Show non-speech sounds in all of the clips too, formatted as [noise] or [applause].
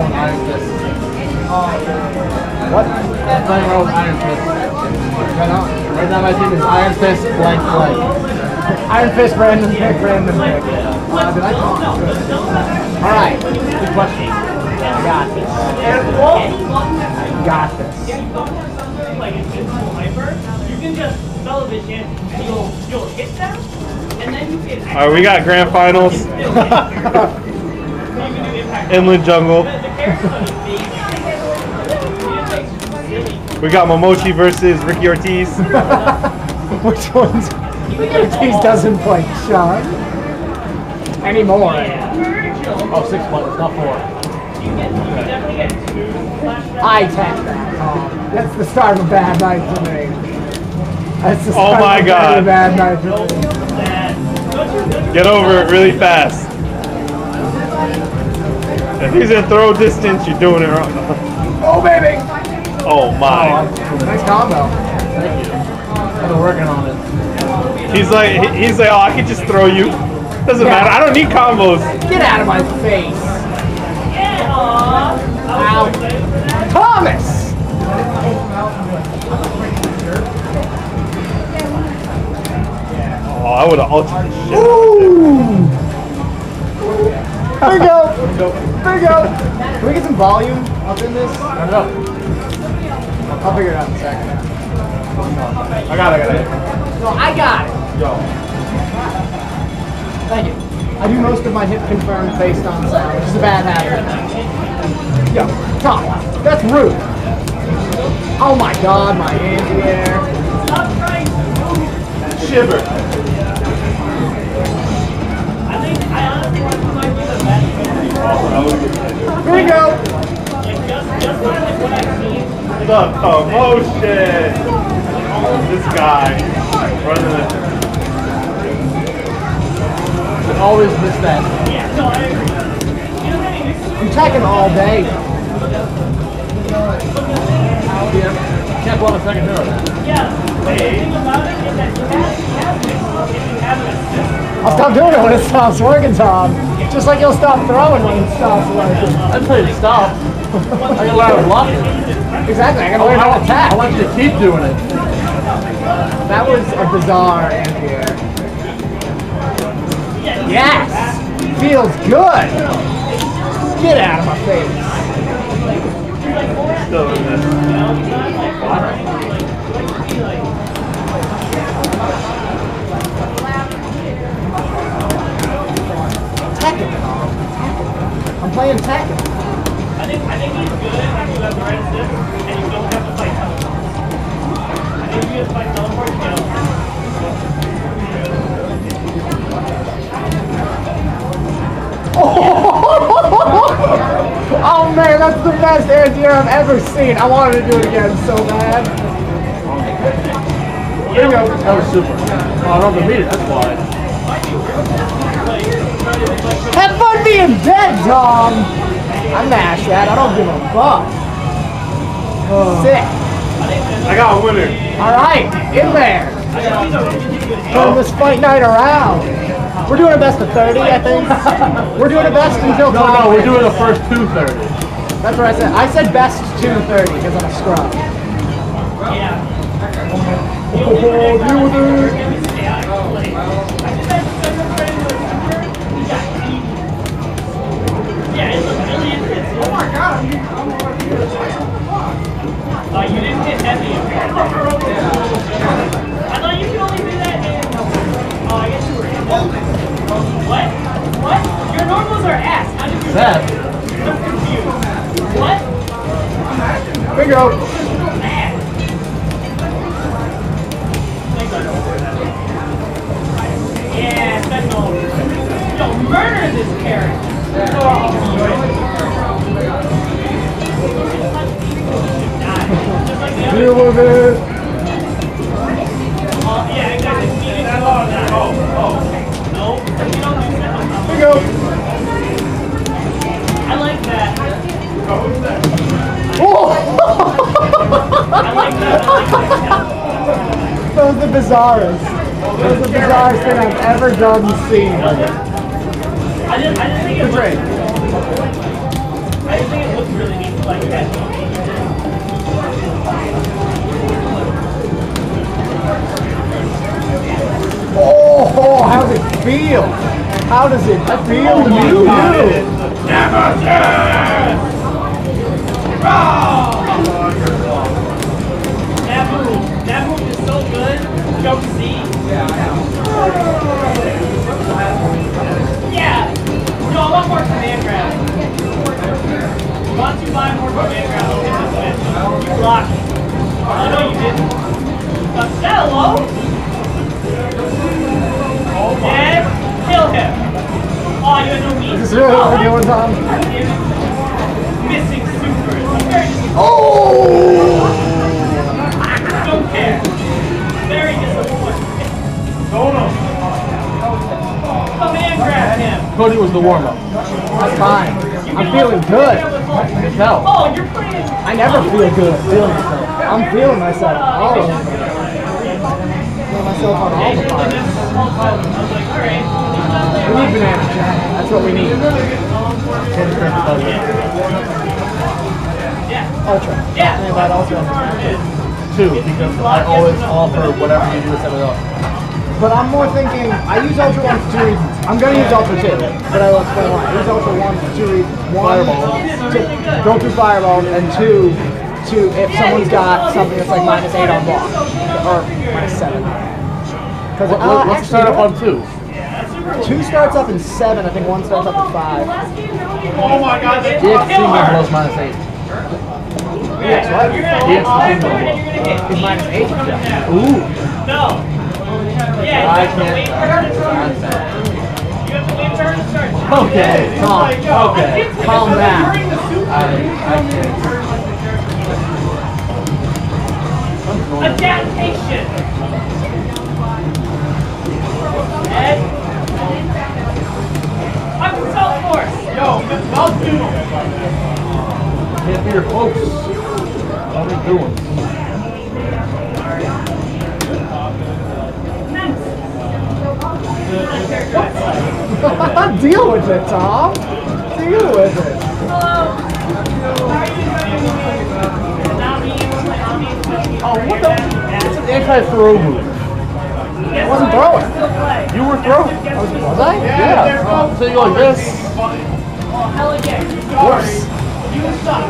Iron Fist. What? I'm playing around with Iron Fist. Right now, right now my team is Iron Fist, blank, blank. Iron Fist, random pick, random pick. Uh, did I? Alright, good question. I got this. I got this. like invincible hyper, you can just spell a vision and you'll you'll hit them, and then you can. All right, we got grand finals. [laughs] Inland Jungle. The character's amazing. We got Momochi versus Ricky Ortiz. [laughs] Which one's Ortiz doesn't play Sean anymore. Oh, six buttons, not four. You get you definitely get two flashbacks. I tap that. Tom. That's the start of a bad night for me. That's the Oh start my of a God. very bad night for me. Bad. Don't you- don't you- Get over it really fast. If he's in throw distance, you're doing it wrong. Oh baby! Oh my. Oh, nice combo. Thank you. I've been working on it. He's like, he's like, oh, I could just throw you. Doesn't Yeah. matter. I don't need combos. Get out of my face. Yeah, aw. I was so excited for that. Thomas! Oh, I would have altered the shit. Ooh! There we go. There we go. Can we get some volume up in this? Turn it up. I'll figure it out in a second. I got it, I got it. No, I got it. Yo. Thank you. I do most of my hit confirmed based on sound, which is a bad habit. Yo, Tom, that's rude. Oh my god, my anti-air. Stop trying to Shiver. Here we go. Like just just on like what I've seen. The commotion. This guy running it. Always miss that. I agree. You know what I mean? I'm checking all day. Yeah. Can't blow a second hero. Yeah. But the thing about it is that you have, you have this, if you have an. I'll stop doing it when it stops working, Tom. Just like you'll stop throwing when it stops working. I didn't you to stop. I gotta learn how to block it. Exactly, I gotta oh, learn how to I want you to keep doing it. That was a bizarre anti-air. Yes! Feels good! Get out of my face. I'm playing Tekken. I think I think he's good if you have the right and you don't have to fight teleport. I think if you fight teleport, you know. Oh Oh, man, that's the best anti-air I've ever seen. I wanted to do it again so bad. Here we go. That was super. Oh, I don't have to beat it, that's why. Have fun being dead, Tom! I mash that. I don't give a fuck. Sick. I got a winner. Alright, in there. Turn this fight night around. We're doing our best of 30, I think. We're doing our best until No, no, we're doing the first 230. That's what I said. I said best 230 because I'm a scrub. Yeah. Oh, deal with it. Ass. How did you? That. I'm confused. What? Here we go. Yeah, Sentinel. Yo, murder this character. Bizarrest. That was the bizarrest thing I've ever done and seen. I just, I just think it looks, trade. I just think it looks really neat, like that. Oh, how does it feel? How does it feel to you? That Choke C. Yeah. No, I want more command grab. You want to buy more command grab? I'll hit this. You blocked. Oh no, you didn't. Costello. Dead. Kill him. Oh, you had no meat. Is this really what we're doing, Tom? Missing supers. I'm very disappointed. Oh! Cody was the warm up. That's fine. I'm feeling good. I can tell. Oh, you're pretty. I never feel good feeling myself. I'm feeling myself all over. Feeling myself on all the parts. We need banana jack. That's what we need. Ultra. Yeah. Think about ultra. Two, because I always offer whatever you do to set it up. But I'm more thinking, I use Ultra 1 for two reasons. I'm going to use Ultra 2, but I will explain why. I use Ultra 1 for two reasons. One, to, don't do Fireball, and two, to if someone's got something that's like minus 8 on block, or minus 7. Because Let- uh, Let's start up on two. Two starts up in 7, I think one starts up in 5. Oh my god, they DX team blows minus eight. Yes, what? You're gonna hit all and you're gonna hit. Is minus 8? Yeah. Ooh. No. Yeah, I you have to wait for her to can't. Okay, Calm. okay. Calm down. I, I can't. Adaptation. Ed. I'm from South Force. Yo, I'll do Can't be your folks. What are they doing? [laughs] Deal with it, Tom. Deal with it. Hello. How are you doing? Not me. Not me. Oh, what the? It's an anti-throw move. I wasn't throwing. You were throwing. Was I? Yeah. Um, so you go like this. Hell yeah. Worse. You suck.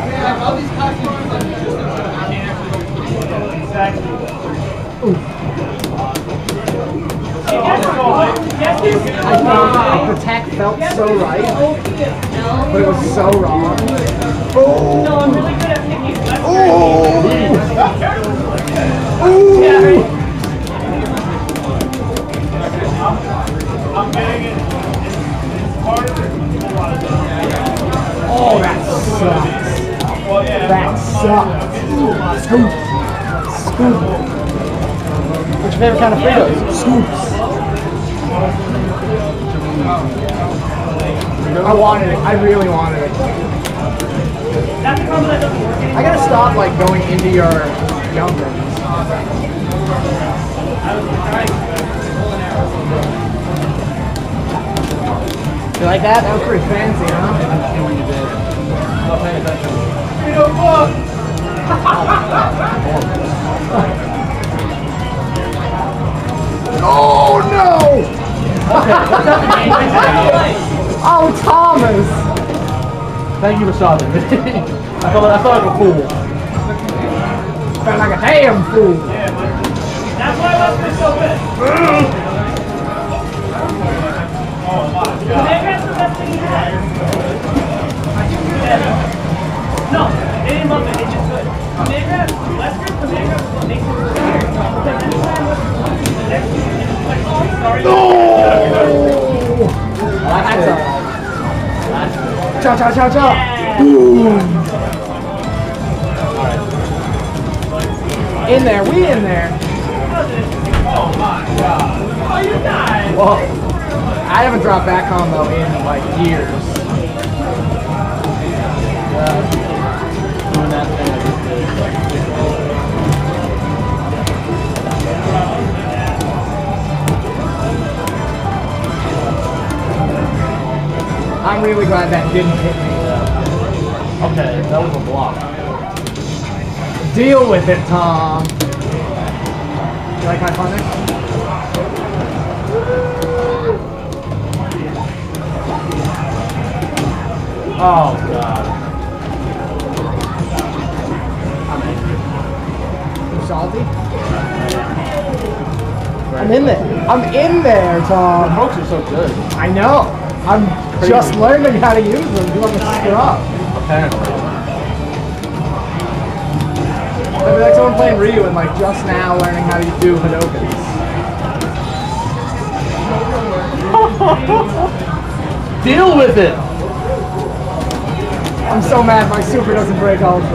So right, but it was so wrong. Oh. No, I'm really good at picking. That's Ooh. [laughs] Yeah. I'm getting it. It's harder. Oh, that sucks. Well, yeah. That sucks. Scoop. Scoop. What's your favorite kind of Fritos? Scoops. I wanted it. I really wanted it. That's the combo that doesn't work. I gotta stop like going into your jumpers. You like that? That was pretty fancy, huh? I see what you did. I'm not paying attention. You know what? Oh no! [laughs] [laughs] [laughs] Oh Thomas! Thank you for stopping me. I felt like, I felt like a fool. I felt like a damn fool. That's why Westbrook's so good. Command's the best thing he has. No, they didn't love it. They just good. Command, Westbrook, command grab is what makes it weird. Because anytime Westbrook the next like, oh, sorry. That's a Cha cha cha cha! Yeah. In there, we in there. Oh, you died. Well, I haven't dropped back combo in like years. Doing I'm really glad that didn't hit me. Okay, that was a block. Deal with it, Tom. You like my punish? Oh god. You salty? I'm in there. I'm in there, Tom. The hooks are so good. I know. I'm just learning how to use them. You want to screw up. Apparently. I'd be like someone playing Ryu and like just now learning how to do Hadokens. [laughs] Deal with it! I'm so mad my super doesn't break Ultra.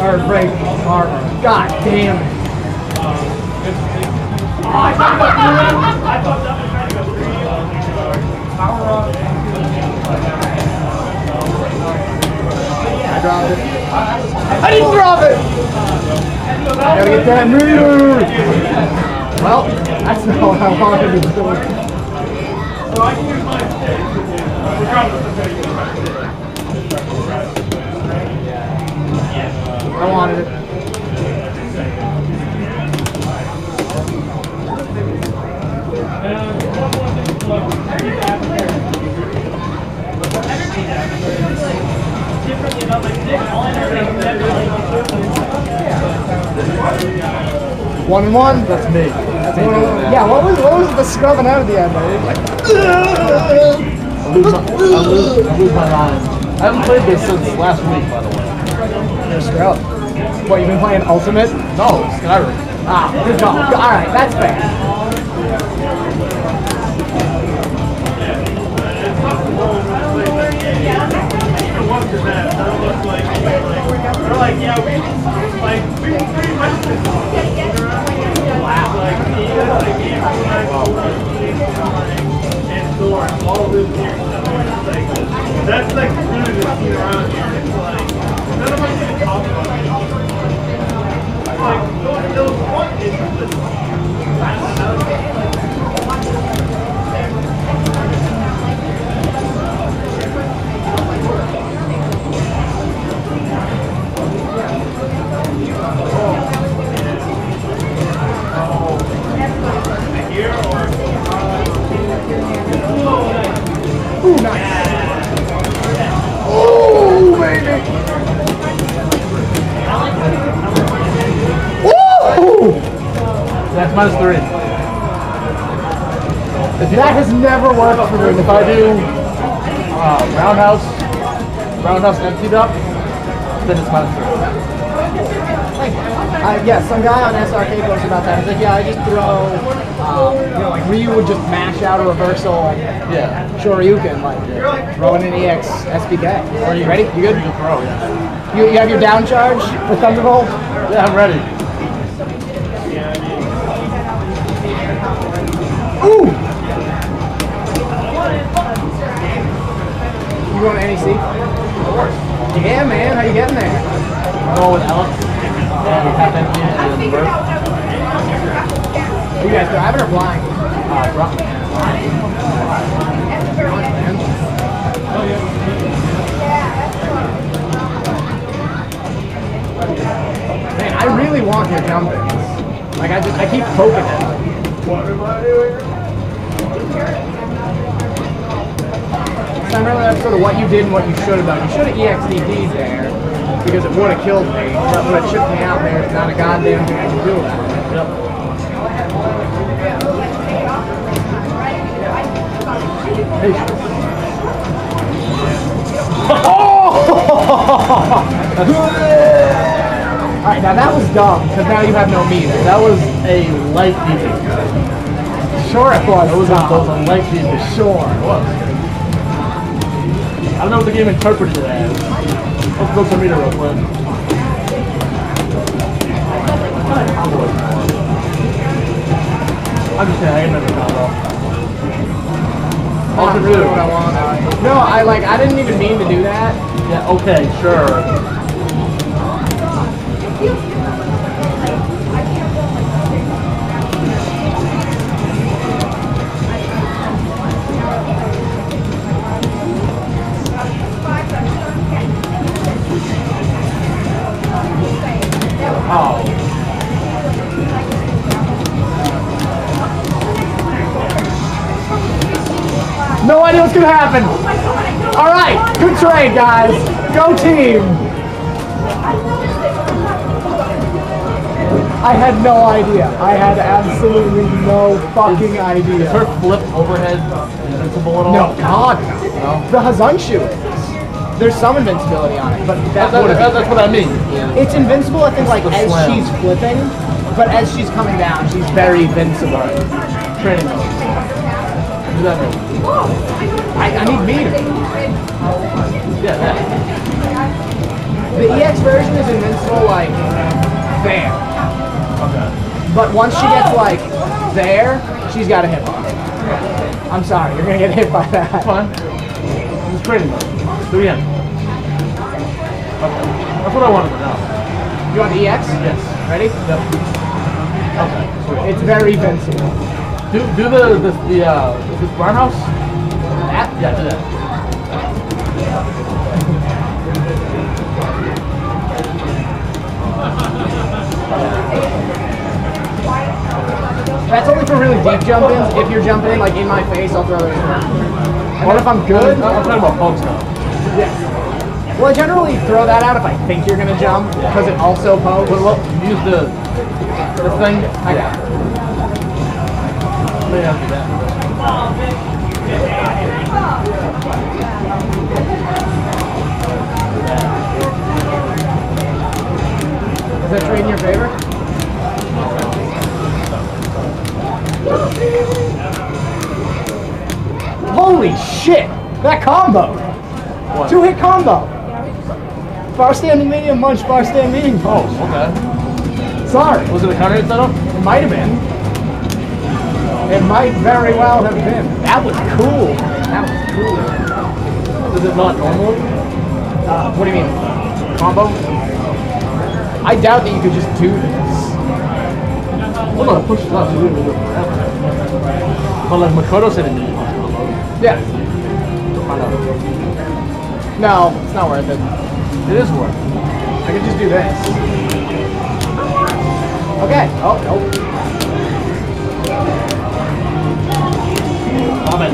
Or break armor. God damn it. Oh, I fucked up I it. I didn't drop it! Gotta get that meter! Well, that's not what I wanted to do. So I can use my regardless of how you do I wanted it. differently One and one. That's me. That's. Yeah, what was what was the scrubbing out at the end? Like, like I lose, my, I, lose, I lose my mind. I haven't played this since last week, by the way. you're scrub. What, you've been playing Ultimate? No, Skyrim. Ah, good call. Alright, that's fair. They're like, yeah, we, like, we pretty much just laugh, like, even, like, I go and store all weird stuff, like, that's like really the scene around here, minus three. If That has never worked for me. if I do uh, roundhouse, roundhouse emptied up, then it's minus three. Uh, yeah, some guy on SRK posted about that. He's like, yeah, I just throw, um, you know, like Ryu would just mash out a reversal Yeah. Shoryuken, like throwing an EX SBK. Are you ready? You good? You throw, yeah. You, you have your down charge for Thunderbolt? Yeah, I'm ready. Yeah, man. How you getting there? I'm going with Alex. And half empty and Are you guys driving or flying? Uh, drop. Man, I really want your jumpins. Like I just, I keep poking at them. So I remember that sort of what you did and what you should have done. You should have EXDD'd there because it would have killed me. But what chipped me out there is not a goddamn thing I can do about it. Yep. [laughs] Alright, now that was dumb because now you have no meter. That was a light beating. Sure it was. That was was a light beating. Sure. It was. I don't know what the game interpreted it as. Let's go to meter real quick. I'm just saying, I can never combo. Really too. what I want. No, I like I didn't even mean to do that. Yeah, okay, sure. Oh. No idea what's gonna happen. All right, good trade, guys. Go team. I had no idea. I had absolutely no fucking idea. Is her flip overhead invincible at all? No, God. No. The Hazanshu. There's some invincibility on it, but that, that, that's what I mean. It's invincible, I think, like as slam. she's flipping, but as she's coming down, she's very invincible. Training mode. What that? I, I need meter. Yeah, that. The EX version is invincible, like there, Okay. but once she gets like there, she's got a hit bar. I'm sorry, you're gonna get hit by that. Fine. It's training mode. Do it again. That's what I wanted to know. You want the EX? Yes. Ready? Yep. Okay. Sweet. It's very invincible. Do do the the, the uh this roundhouse? That? Yeah, do that. That's only for really deep jump ins. If you're jumping like in my face, I'll throw it in. And then if I'm good, I'm talking about pokes now. yeah. Well, I generally throw that out if I think you're gonna jump because it also pokes. But look, use the the thing. I got it. Let me have that. Is that trade in your favor? Holy shit! That combo! What? Two hit combo! Bar standing medium, munch, bar stand medium. Oh, okay. Sorry. Was it a counter setup? It might have been. It might very well have been. That was cool. That was cool. Is it not normally? Uh, what do you mean? Combo? I doubt that you could just do this. Hold on, push it up. You didn't do it forever. But like Makoto said, it. Yeah. No, it's not worth it. It is it. I can just do this. Okay. Oh, nope. Amen.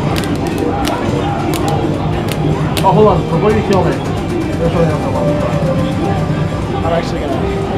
Oh, hold on. Before you kill me, there's want to try. I'm actually gonna.